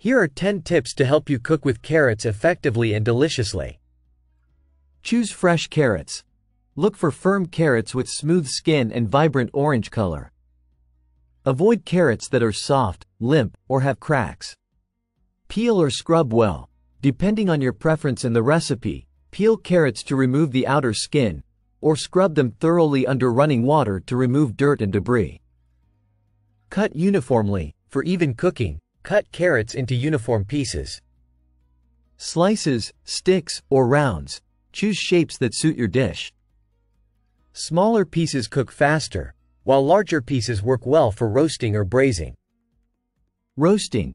Here are 10 tips to help you cook with carrots effectively and deliciously. Choose fresh carrots. Look for firm carrots with smooth skin and vibrant orange color. Avoid carrots that are soft, limp, or have cracks. Peel or scrub well. Depending on your preference in the recipe, peel carrots to remove the outer skin, or scrub them thoroughly under running water to remove dirt and debris. Cut uniformly. For even cooking, cut carrots into uniform pieces. Slices, sticks, or rounds. Choose shapes that suit your dish. Smaller pieces cook faster, while larger pieces work well for roasting or braising. Roasting.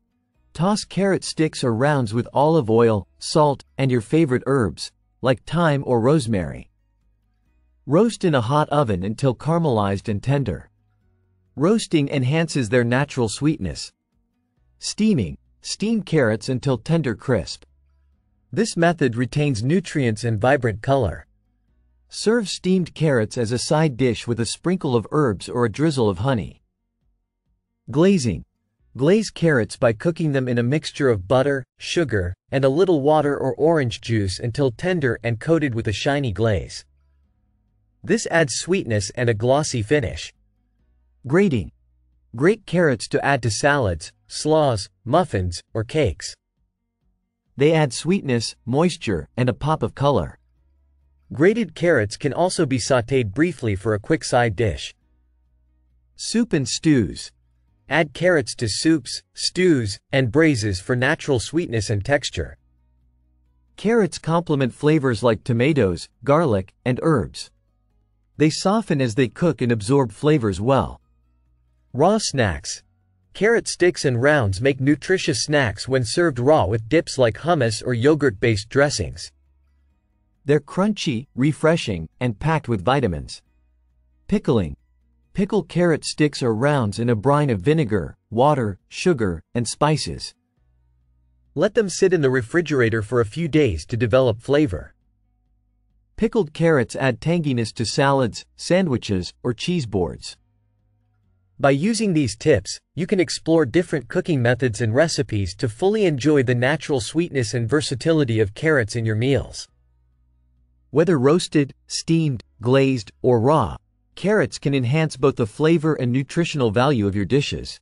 Toss carrot sticks or rounds with olive oil, salt, and your favorite herbs, like thyme or rosemary. Roast in a hot oven until caramelized and tender. Roasting enhances their natural sweetness. Steaming. Steam carrots until tender crisp. This method retains nutrients and vibrant color. Serve steamed carrots as a side dish with a sprinkle of herbs or a drizzle of honey. Glazing. Glaze carrots by cooking them in a mixture of butter, sugar, and a little water or orange juice until tender and coated with a shiny glaze. This adds sweetness and a glossy finish. Grating. Grate carrots to add to salads, slaws, muffins, or cakes. They add sweetness, moisture, and a pop of color. Grated carrots can also be sautéed briefly for a quick side dish. Soup and stews. Add carrots to soups, stews, and braises for natural sweetness and texture. Carrots complement flavors like tomatoes, garlic, and herbs. They soften as they cook and absorb flavors well. Raw snacks. Carrot sticks and rounds make nutritious snacks when served raw with dips like hummus or yogurt-based dressings. They're crunchy, refreshing, and packed with vitamins. Pickling. Pickle carrot sticks or rounds in a brine of vinegar, water, sugar, and spices. Let them sit in the refrigerator for a few days to develop flavor. Pickled carrots add tanginess to salads, sandwiches, or cheese boards. By using these tips, you can explore different cooking methods and recipes to fully enjoy the natural sweetness and versatility of carrots in your meals. Whether roasted, steamed, glazed, or raw, carrots can enhance both the flavor and nutritional value of your dishes.